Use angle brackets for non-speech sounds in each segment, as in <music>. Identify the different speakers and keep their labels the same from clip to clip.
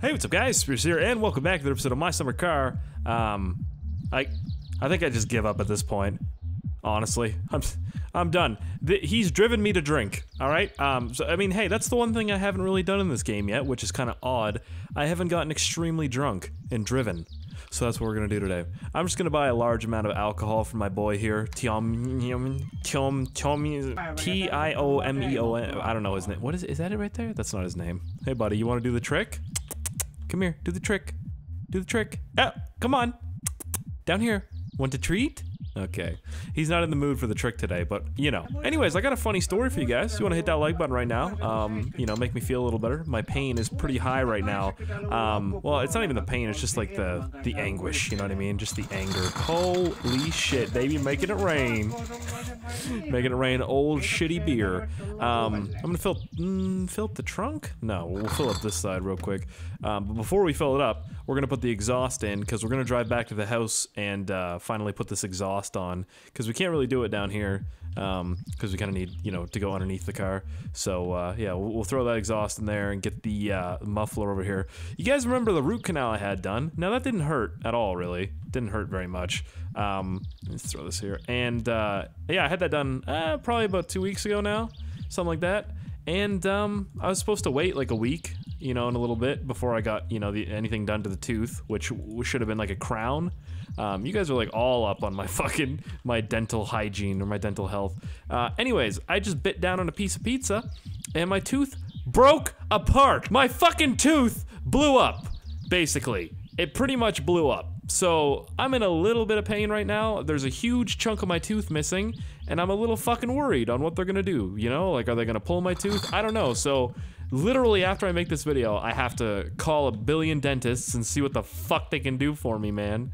Speaker 1: Hey, what's up, guys? Speirs here, and welcome back to the episode of My Summer Car. Um, I, I think I just give up at this point. Honestly, <laughs> I'm, I'm done. The, he's driven me to drink. All right. Um, so I mean, hey, that's the one thing I haven't really done in this game yet, which is kind of odd. I haven't gotten extremely drunk and driven. So that's what we're gonna do today. I'm just gonna buy a large amount of alcohol from my boy here, T I O M E O N. I don't know his name. What is? Is that it right there? That's not his name. Hey, buddy, you want to do the trick? Come here, do the trick. Do the trick. Oh, come on. Down here. Want a treat? Okay. He's not in the mood for the trick today, but you know. Anyways, I got a funny story for you guys. You want to hit that like button right now? Um, you know, make me feel a little better. My pain is pretty high right now. Um, well, it's not even the pain, it's just like the the anguish, you know what I mean? Just the anger. Holy shit, baby, making it rain. making it rain old shitty beer. Um, I'm gonna fill mm, fill up the trunk? No, we'll fill up this side real quick. Um, but before we fill it up, we're gonna put the exhaust in because we're gonna drive back to the house and uh, finally put this exhaust on because we can't really do it down here because um, we kind of need you know to go underneath the car. So uh, yeah, we'll, we'll, throw that exhaust in there and get the uh, muffler over here. You guys remember the root canal I had done? Now that didn't hurt at all, really. Didn't hurt very much. Um, let's throw this here. And uh, yeah, I had that done uh, probably about two weeks ago now, something like that. And um, I was supposed to wait like a week you know, in a little bit before I got, you know, the, anything done to the tooth, which should have been like a crown. Um, you guys are like all up on my <laughs> fucking, my dental hygiene or my dental health. Uh, anyways, I just bit down on a piece of pizza and my tooth broke apart. My fucking tooth blew up, basically. It pretty much blew up. So I'm in a little bit of pain right now. There's a huge chunk of my tooth missing, and I'm a little fucking worried on what they're gonna do. You know, like are they gonna pull my tooth? I don't know. So literally after I make this video, I have to call a billion dentists and see what the fuck they can do for me, man.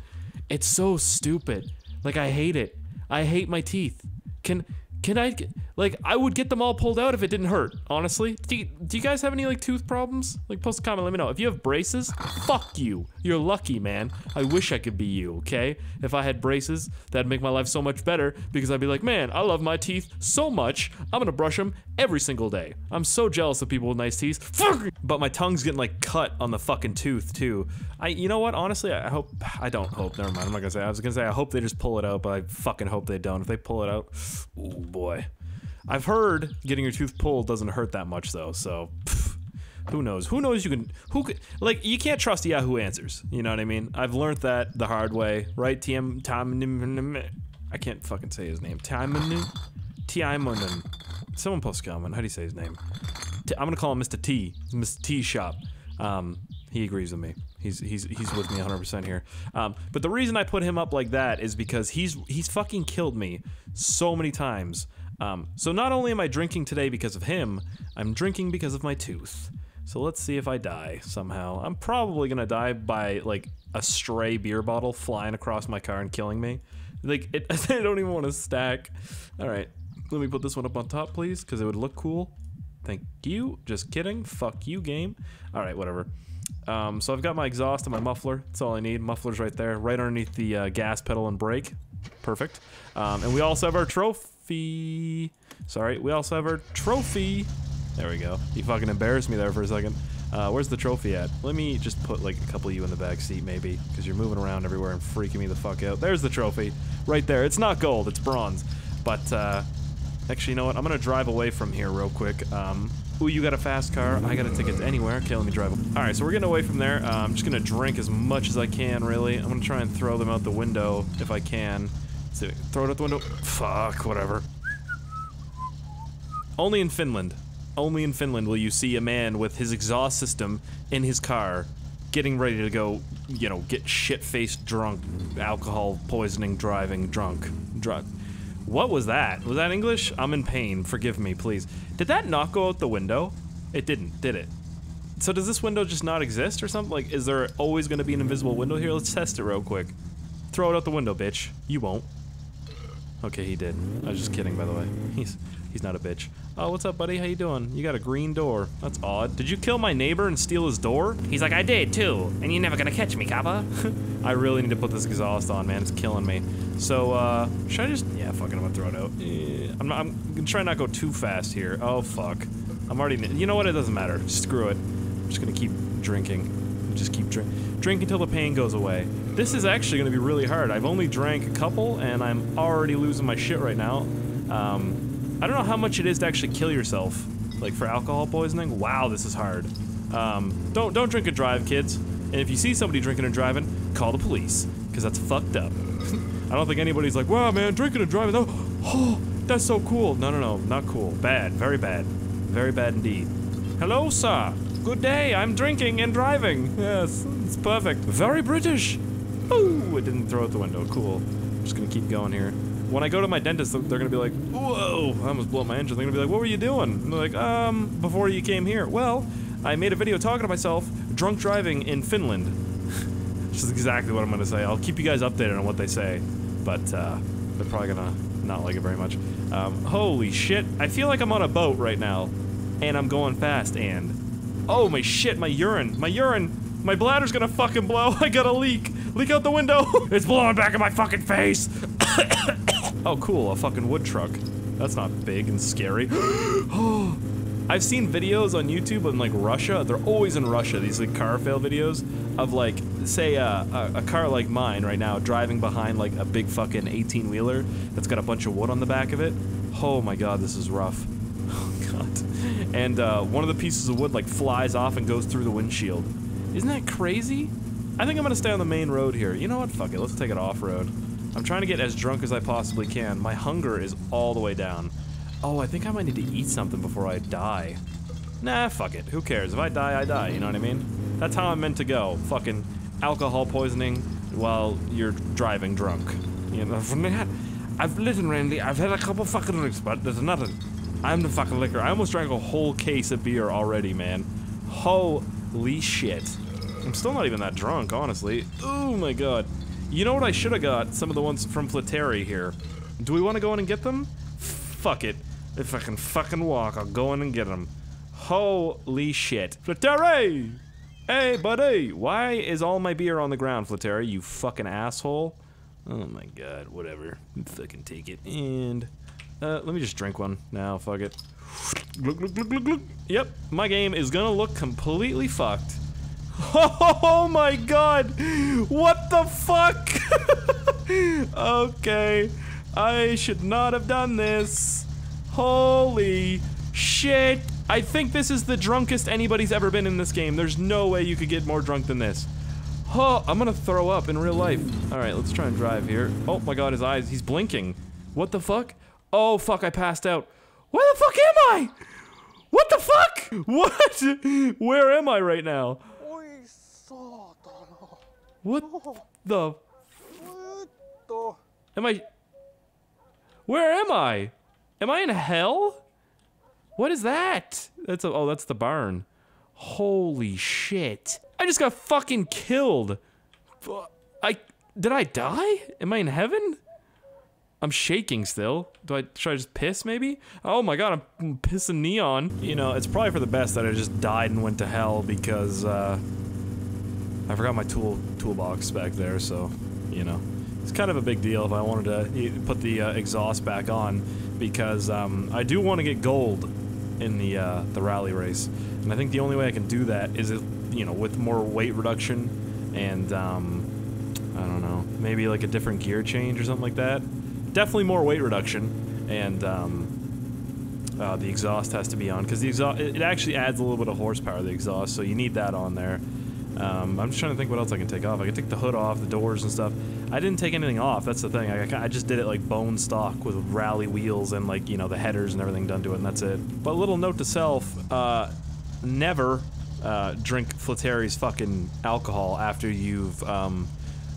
Speaker 1: It's so stupid. Like I hate it. I hate my teeth. Can can I like I would get them all pulled out if it didn't hurt. Honestly, do you, do you guys have any like tooth problems? Like post a comment, let me know. If you have braces, fuck you. You're lucky, man. I wish I could be you. Okay, if I had braces, that'd make my life so much better because I'd be like, man, I love my teeth so much. I'm gonna brush them every single day. I'm so jealous of people with nice teeth. Fuck. But my tongue's getting like cut on the fucking tooth too. I, you know what? Honestly, I hope. I don't hope. Never mind. I'm not gonna say. I was gonna say I hope they just pull it out, but I fucking hope they don't. If they pull it out, ooh boy. I've heard getting your tooth pulled doesn't hurt that much though, so pff, who knows? Who knows you can who could, like you can't trust Yahoo Answers. You know what I mean? I've learned that the hard way, right? TM Tim I can't fucking say his name. Timonen Timonen. Someone post comment. How do you say his name? i am gonna call him Mr. T. Mr. T Shop. Um, he agrees with me. He's he's he's with me 100% here. Um, but the reason I put him up like that is because he's he's fucking killed me so many times. Um, so not only am I drinking today because of him, I'm drinking because of my tooth. So let's see if I die somehow. I'm probably gonna die by like a stray beer bottle flying across my car and killing me. Like it, <laughs> I don't even want to stack. All right, let me put this one up on top, please, because it would look cool. Thank you. Just kidding. Fuck you, game. All right, whatever. Um, so I've got my exhaust and my muffler. That's all I need. Muffler's right there, right underneath the uh, gas pedal and brake. Perfect. Um, and we also have our trophy. Sorry, we also have our trophy. There we go. You fucking embarrassed me there for a second. Uh, where's the trophy at? Let me just put like a couple of you in the back seat maybe, because you're moving around everywhere and freaking me the fuck out. There's the trophy, right there. It's not gold, it's bronze. But uh, actually, you know what? I'm gonna drive away from here real quick. Um, Ooh, you got a fast car. I got a ticket to anywhere. Okay, let me drive. All right, so we're getting away from there. Uh, I'm just gonna drink as much as I can, really. I'm gonna try and throw them out the window if I can. So, throw it out the window. Fuck, whatever. Only in Finland. Only in Finland will you see a man with his exhaust system in his car getting ready to go, you know, get shit-faced drunk, alcohol poisoning, driving drunk. Drunk. What was that? Was that English? I'm in pain. Forgive me, please. Did that not go out the window? It didn't, did it? So does this window just not exist or something? Like, is there always going to be an invisible window here? Let's test it real quick. Throw it out the window, bitch. You won't. Okay, he did. I was just kidding, by the way. <laughs> He's he's not a bitch. Oh, what's up, buddy? How you doing? You got a green door. That's odd. Did you kill my neighbor and steal his door?
Speaker 2: He's like, I did too, and you're never gonna catch me, Kappa. <laughs>
Speaker 1: I really need to put this exhaust on, man. It's killing me. So, uh, should I just... Yeah, fuck it, I'm gonna throw it out. Yeah, I'm, not, I'm gonna try not go too fast here. Oh, fuck. I'm already... You know what? It doesn't matter. Screw it. I'm just gonna keep drinking. just keep drink, drink until the pain goes away. This is actually going to be really hard. I've only drank a couple, and I'm already losing my shit right now. Um, I don't know how much it is to actually kill yourself, like for alcohol poisoning. Wow, this is hard. Um, don't don't drink and drive, kids. And if you see somebody drinking and driving, call the police, because that's fucked up. <laughs> I don't think anybody's like, wow, man, drinking and driving. Oh, oh, that's so cool. No, no, no, not cool. Bad, very bad, very bad indeed. Hello, sir. Good day. I'm drinking and driving. Yes, it's perfect. Very British. Ooh, it didn't throw out the window. Cool. I'm just gonna keep going here. When I go to my dentist, they're gonna be like, "Whoa!" I almost blew my engine. They're gonna be like, "What were you doing?" And they're like, "Um, before you came here." Well, I made a video talking to myself drunk driving in Finland. <laughs> Which is exactly what I'm gonna say. I'll keep you guys updated on what they say, but uh, they're probably gonna not like it very much. Um, holy shit! I feel like I'm on a boat right now, and I'm going fast. And oh my shit, my urine, my urine. My bladder's gonna fucking blow. <laughs> I got a leak. Leak out the window. <laughs> it's blowing back in my fucking face. <coughs> <coughs> oh, cool. A fucking wood truck. That's not big and scary. <gasps> I've seen videos on YouTube in like Russia. They're always in Russia. These like car fail videos of like, say, uh, a, a car like mine right now driving behind like a big fucking 18 wheeler that's got a bunch of wood on the back of it. Oh my god, this is rough. <laughs> Oh god. And uh, one of the pieces of wood like flies off and goes through the windshield. Isn't that crazy? I think I'm gonna stay on the main road here. You know what? Fuck it. Let's take it off road. I'm trying to get as drunk as I possibly can. My hunger is all the way down. Oh, I think I might need to eat something before I die. Nah, fuck it. Who cares? If I die, I die. You know what I mean? That's how I'm meant to go. Fucking alcohol poisoning while you're driving drunk. You know, <laughs> from that. I've listen, Randy. I've had a couple fucking drinks, but there's nothing. I'm the fucking liquor. I almost drank a whole case of beer already, man. Holy shit. I'm still not even that drunk, honestly. Oh my god. You know what I should have got? Some of the ones from Flateri here. Do we want to go in and get them? Fuck it. If I can fucking walk, I'll go in and get them. Holy shit. Flateri! Hey, buddy! Why is all my beer on the ground, Flateri, you fucking asshole? Oh my god, whatever. Fucking take it. And, uh, let me just drink one now, fuck it. Glug, glug, glug, glug, glug. Yep, my game is gonna look completely fucked. <laughs> Oh my god! What the fuck? <laughs> okay. I should not have done this. Holy shit. I think this is the drunkest anybody's ever been in this game. There's no way you could get more drunk than this. Oh, I'm gonna throw up in real life. Alright, let's try and drive here. Oh my god, his eyes, he's blinking. What the fuck? Oh fuck, I passed out. Where the fuck am I? What the fuck? <laughs> What? Where am I right now? What the? Am I? Where am I? Am I in hell? What is that? That's a, oh, that's the barn. Holy shit! I just got fucking killed. I did I die? Am I in heaven? I'm shaking still. Do I should I just piss maybe? Oh my god, I'm pissing neon. You know, it's probably for the best that I just died and went to hell because uh I forgot my tool toolbox back there, so you know. It's kind of a big deal if I wanted to put the uh, exhaust back on because um, I do want to get gold in the uh, the rally race, and I think the only way I can do that is, you know, with more weight reduction and um, I don't know, maybe like a different gear change or something like that. Definitely more weight reduction, and um, uh, the exhaust has to be on because the exhaust it, it actually adds a little bit of horsepower. The exhaust, so you need that on there. Um, I'm just trying to think what else I can take off. I can take the hood off, the doors and stuff. I didn't take anything off. That's the thing. I, I just did it like bone stock with rally wheels and like you know the headers and everything done to it, and that's it. But a little note to self: uh, never uh, drink Flatteri's fucking alcohol after you've um,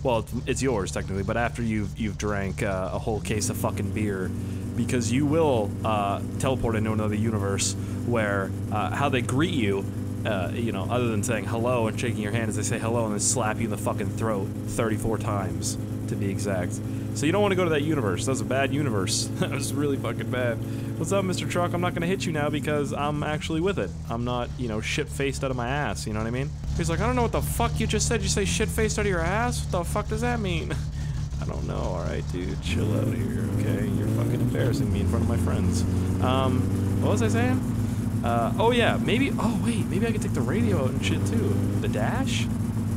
Speaker 1: well, it's, it's yours technically, but after you've you've drank uh, a whole case of fucking beer, because you will uh, teleport into another universe where uh, how they greet you, uh, you know, other than saying hello and shaking your hand, as they say hello and then slap you in the fucking throat 34 times to be exact. So you don't want to go to that universe. That was a bad universe. <laughs> that was really fucking bad. What's up, Mr. Truck? I'm not gonna hit you now because I'm actually with it. I'm not, you know, shit faced out of my ass. You know what I mean? He's like, I don't know what the fuck you just said. You say shit faced out of your ass? What the fuck does that mean? <laughs> I don't know. All right, dude, chill out here, okay? You're fucking embarrassing me in front of my friends. Um, what was I saying? Uh, oh yeah, maybe. Oh wait, maybe I could take the radio out and shit too. The dash?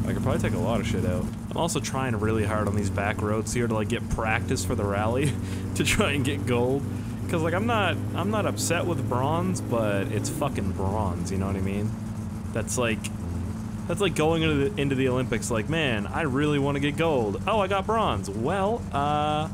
Speaker 1: I could probably take a lot of shit out. I'm also trying really hard on these back roads here to like get practice for the rally <laughs> to try and get gold. Cause like I'm not I'm not upset with bronze, but it's fucking bronze, you know what I mean? That's like that's like going into the into the Olympics like, man, I really want to get gold. Oh, I got bronze. Well, uh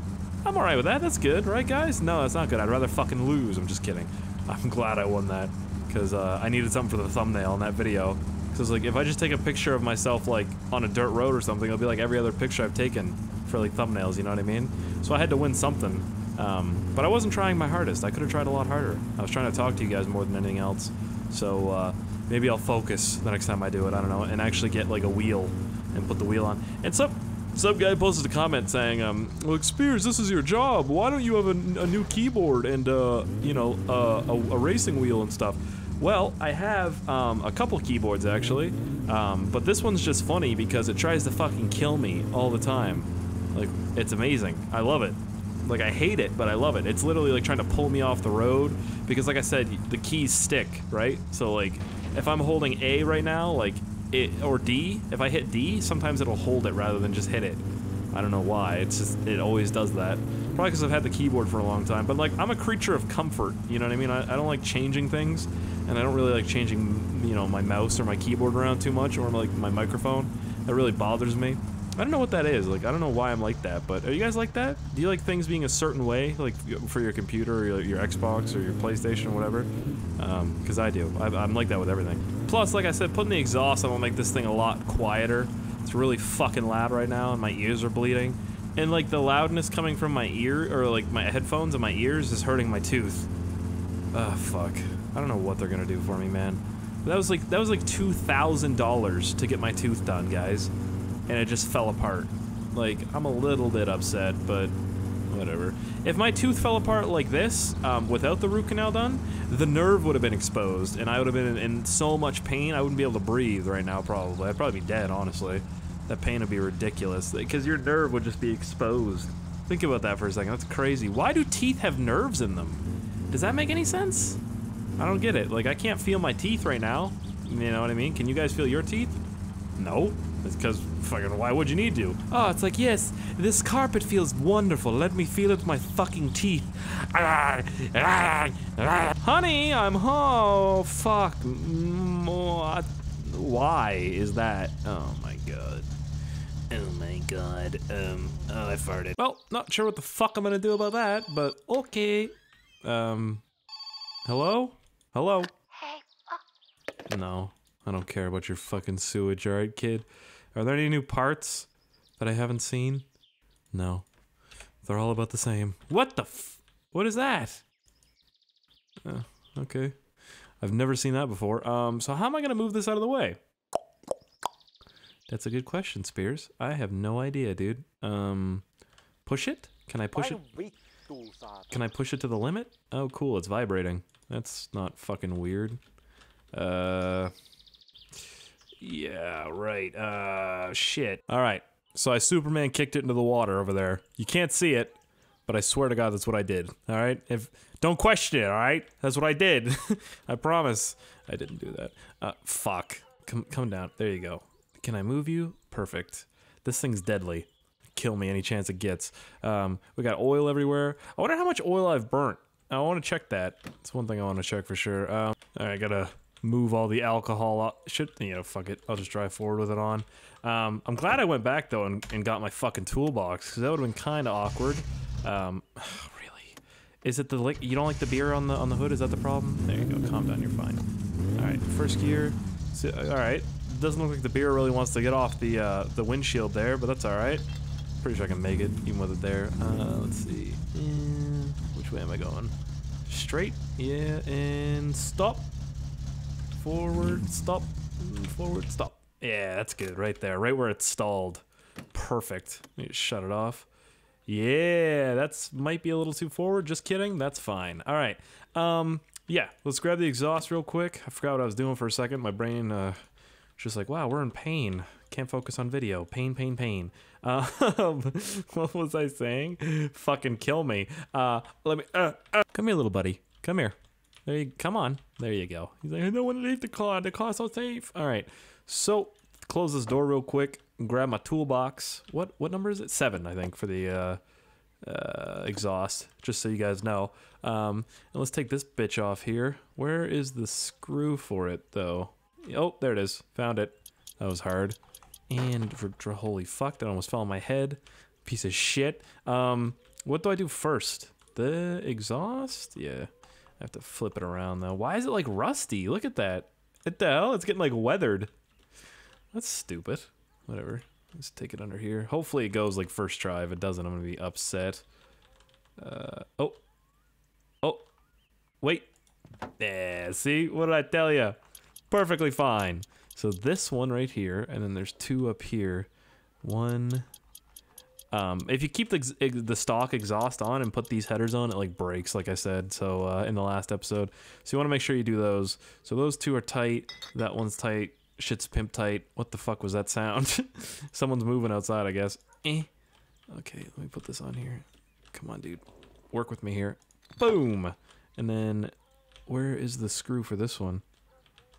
Speaker 1: I'm alright with that. That's good, right guys? No, that's not good. I'd rather fucking lose. I'm just kidding. I'm glad I won that. Cause uh, I needed something for the thumbnail in that video. Cause like if I just take a picture of myself like on a dirt road or something, it'll be like every other picture I've taken for like thumbnails, you know what I mean? So I had to win something. Um, but I wasn't trying my hardest. I could have tried a lot harder. I was trying to talk to you guys more than anything else. So uh, maybe I'll focus the next time I do it. I don't know, and actually get like a wheel and put the wheel on. And some some guy posted a comment saying, um, "Look, Speirs, this is your job. Why don't you have a, a new keyboard and uh, you know uh, a, a racing wheel and stuff?" Well, I have um, a couple keyboards actually, um, but this one's just funny because it tries to fucking kill me all the time. Like, it's amazing. I love it. Like, I hate it, but I love it. It's literally like trying to pull me off the road because, like I said, the keys stick, right? So, like, if I'm holding A right now, like, it, or D, if I hit D, sometimes it'll hold it rather than just hit it. I don't know why. It's just, it always does that. Probably because I've had the keyboard for a long time. But, like, I'm a creature of comfort, you know what I mean? I, I don't like changing things, and I don't really like changing, you know, my mouse or my keyboard around too much, or, like, my microphone. That really bothers me. I don't know what that is. Like, I don't know why I'm like that, but are you guys like that? Do you like things being a certain way, like for your computer or your, your Xbox or your PlayStation or whatever? Um, because I do. I, I'm like that with everything. Plus, like I said, putting the exhaust on will make this thing a lot quieter. It's really fucking loud right now, and my ears are bleeding. And like the loudness coming from my ear, or like my headphones and my ears, is hurting my tooth. Ugh, fuck. I don't know what they're gonna do for me, man. That was like that was like two thousand dollars to get my tooth done, guys and it just fell apart. Like, I'm a little bit upset, but whatever. If my tooth fell apart like this, um, without the root canal done, the nerve would have been exposed, and I would have been in, in, so much pain, I wouldn't be able to breathe right now, probably. I'd probably be dead, honestly. That pain would be ridiculous, because your nerve would just be exposed. Think about that for a second, that's crazy. Why do teeth have nerves in them? Does that make any sense? I don't get it. Like, I can't feel my teeth right now. You know what I mean? Can you guys feel your teeth? No. It's because fucking why would you need to? Oh, it's like, yes, this carpet feels wonderful. Let me feel it with my fucking teeth. Honey, I'm home. Fuck. What? Why is that? Oh my god.
Speaker 2: Oh my god. Um, oh, I farted.
Speaker 1: Well, not sure what the fuck I'm gonna do about that, but okay. Um, hello? Hello? Hey. No, I don't care about your fucking sewage, alright, kid? Are there any new parts that I haven't seen? No. They're all about the same. What the What is that? Oh, okay. I've never seen that before. Um, so how am I gonna move this out of the way? That's a good question, Speirs. I have no idea, dude. Um, push it? Can I push it? Can I push it to the limit? Oh, cool. It's vibrating. That's not fucking weird. Uh, yeah, right. Uh, shit. All right. So I Superman kicked it into the water over there. You can't see it, but I swear to God, that's what I did. All right. If don't question it. All right. That's what I did. <laughs> I promise. I didn't do that. Uh, fuck. Come, come down. There you go. Can I move you? Perfect. This thing's deadly. Kill me any chance it gets. Um, we got oil everywhere. I wonder how much oil I've burnt. I want to check that. It's one thing I want to check for sure. Um, all right, gotta move all the alcohol out. Should, you know, fuck it. I'll just drive forward with it on. Um, I'm glad I went back, though, and, and got my fucking toolbox, because that would have been kind of awkward. Um, <sighs> really? Is it the, you don't like the beer on the on the hood? Is that the problem? There you go. Calm down. You're fine. All right. First gear. So, all right. Doesn't look like the beer really wants to get off the uh, the windshield there, but that's all right. Pretty sure I can make it, even with it there. Uh, let's see. And which way am I going? Straight. Yeah, and stop forward, stop, forward, stop. Yeah, that's good, right there, right where it's stalled. Perfect. Let me shut it off. Yeah, that's might be a little too forward. Just kidding. That's fine. All right. Um, yeah, let's grab the exhaust real quick. I forgot what I was doing for a second. My brain, uh, just like, wow, we're in pain. Can't focus on video. Pain, pain, pain. Uh, <laughs> what was I saying? Fucking kill me. Uh, let me. Uh, uh. Come here, little buddy. Come here. There you come on. There you go. He's like, I don't want to leave the car. The car's so safe. All right. So close this door real quick grab my toolbox. What what number is it? Seven, I think, for the uh, uh, exhaust. Just so you guys know. Um, and let's take this bitch off here. Where is the screw for it though? Oh, there it is. Found it. That was hard. And for, holy fuck, that almost fell on my head. Piece of shit. Um, what do I do first? The exhaust? Yeah. I have to flip it around though. Why is it like rusty? Look at that. What the hell? It's getting like weathered. That's stupid. Whatever. Let's take it under here. Hopefully it goes like first try. If it doesn't, I'm gonna be upset. Uh, oh. Oh. Wait. Yeah, see? What did I tell you? Perfectly fine. So this one right here, and then there's two up here. One. Um, if you keep the, the stock exhaust on and put these headers on, it like breaks, like I said. So uh, in the last episode, so you want to make sure you do those. So those two are tight. That one's tight. Shit's pimp tight. What the fuck was that sound? <laughs> Someone's moving outside, I guess. Eh. Okay, let me put this on here. Come on, dude. Work with me here. Boom. And then, where is the screw for this one?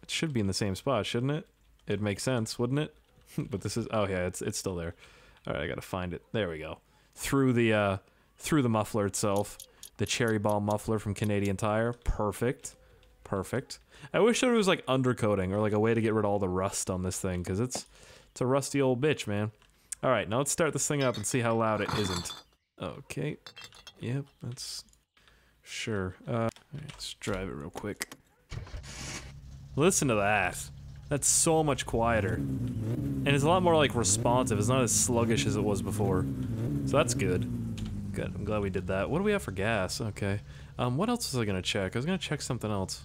Speaker 1: It should be in the same spot, shouldn't it? It makes sense, wouldn't it? <laughs> but this is oh yeah, it's it's still there. All right, I gotta find it. There we go. Through the uh, through the muffler itself, the cherry ball muffler from Canadian Tire. Perfect, perfect. I wish there was like undercoating or like a way to get rid of all the rust on this thing because it's it's a rusty old bitch, man. All right, now let's start this thing up and see how loud it isn't. Okay. Yep, that's sure. Uh, right, let's drive it real quick. Listen to that. That's so much quieter. And it's a lot more like responsive. It's not as sluggish as it was before. So that's good. Good. I'm glad we did that. What do we have for gas? Okay. Um, what else was I gonna check? I was gonna check something else.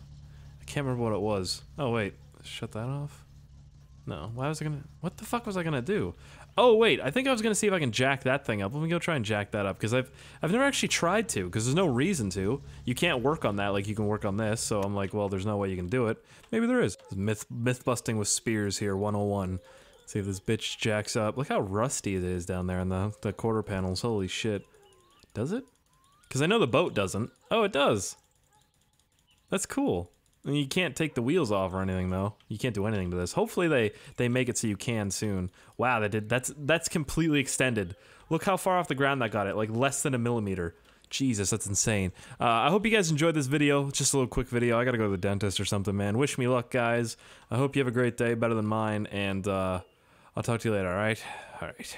Speaker 1: I can't remember what it was. Oh wait, shut that off. No. Why was I gonna? What the fuck was I gonna do? Oh wait, I think I was gonna see if I can jack that thing up. Let me go try and jack that up because I've I've never actually tried to because there's no reason to. You can't work on that like you can work on this. So I'm like, well, there's no way you can do it. Maybe there is. Myth myth busting with Speirs here, 101. See if this bitch jacks up. Look how rusty it is down there in the the quarter panels. Holy shit. Does it? Because I know the boat doesn't. Oh, it does. That's cool. You can't take the wheels off or anything though. You can't do anything to this. Hopefully they they make it so you can soon. Wow, that did that's that's completely extended. Look how far off the ground that got it, like less than a millimeter. Jesus, that's insane. Uh, I hope you guys enjoyed this video. Just a little quick video. I gotta go to the dentist or something, man. Wish me luck, guys. I hope you have a great day, better than mine, and uh, I'll talk to you later. All right, all right.